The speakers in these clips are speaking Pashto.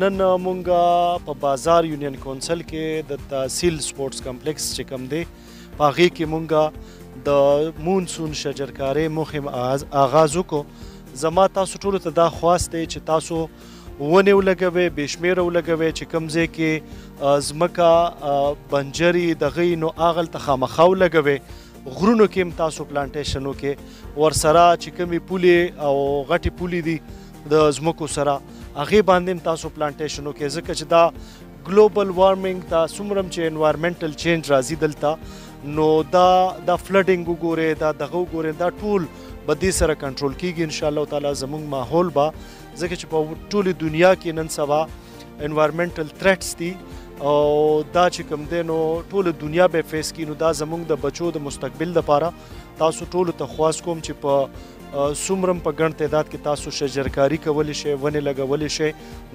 نن مونږه په بازار یونین کونسل کې د تحصیل سپورتس کمپلیکس چې کوم دی پاغي کې مونږه د مونسون شجرکاري مهم آغاز وکړو زما تاسو ټول ته دا خواست دی چې تاسو ونه ولګوي بشمیره ولګوي چې کمزې کې زمکا بنجری د غینو اغل تخامخاو لګوي غرونو کې هم تاسو پلانټیشنو کې ورسره چې کومې پولې او غټې پولې دي د ځمکو سره هغه باندې هم تاسو پلانټیشنو کې ځکه چې دا ګلوبل وارمنګ دا څومره چې انوایرمنټل چینج راځي دلته نو دا دا فلډینګ وګوره دا دغه وګوره دا ټول به دې سره کنټرول کیږي ان شاء الله تعالی زموږ ماحول به ځکه چې په ټوله دنیا کې نن سبا انوایرمنټل تھریټس دي او دا چې کوم دی نو ټول دنیا به فیس کی نو دا زمونږ د بچو د مستقبل لپاره تاسو ټول ته خواست کوم چې په سومرم په ګڼ تعداد کې تاسو شجرکاری کولی شئ ونې لګولی شئ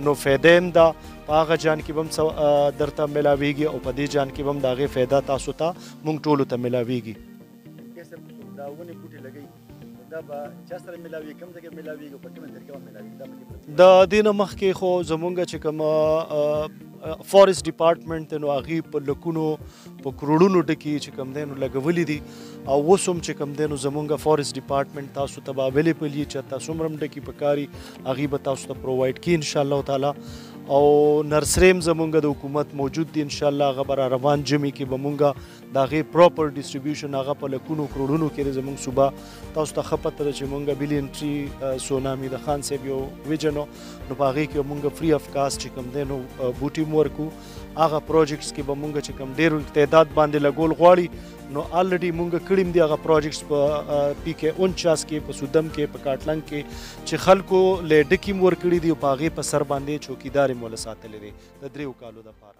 نو فایده هم ده په هغه جان کې به هم درته ملاویږي او په دې جان کې به هم د هغې فایده تاسو ته مونږ ټولو ته ملاویږي دا ونې بوټي لګوي دا به چا سره ملاوي کوم ځای کې ملاوي په کومه طریقه به ملاوي دا پکې د دې نه مخکې خو زمونږ چې کوم فارست ډپارټمنټ نو هغه په لکونو په کروڑونو ټکی چې کوم دینو لګولې دي او وسوم چې کوم دینو زمونږ فارست ډپارټمنټ تاسو ته باولې په لې چې تاسو مرم ټکی په کاری هغه به تاسو ته پروواید کی ان شاء الله تعالی او نرسریم زمونږ د حکومت موجود دي ان شاء الله غبر روان جمی کې به مونږه د هغې پراپر ډیسټریبیوشن هغه په لکونو کروړونو کې زموږ صوبه تاسو ته ښه پته ده چې مونږ بلي انټري سونامي د خان صاحب یو ویژن نو په هغې کې مونږ فري اف کاسټ چې کوم دی نو بوټي مو ورکو هغه پروجیکټس کې به مونږ چې کوم ډېر تعداد باندې لګول غواړي نو الریډي مونږ کړیم دی هغه پروجیکټس په پی کې 49 کې په سودم کې په کاټلنګ کې چې خلکو لې ډکیم ور کړی دی او پاغه په سر باندې چوکیدار مول ساتلې دی د دریو کالو د پاره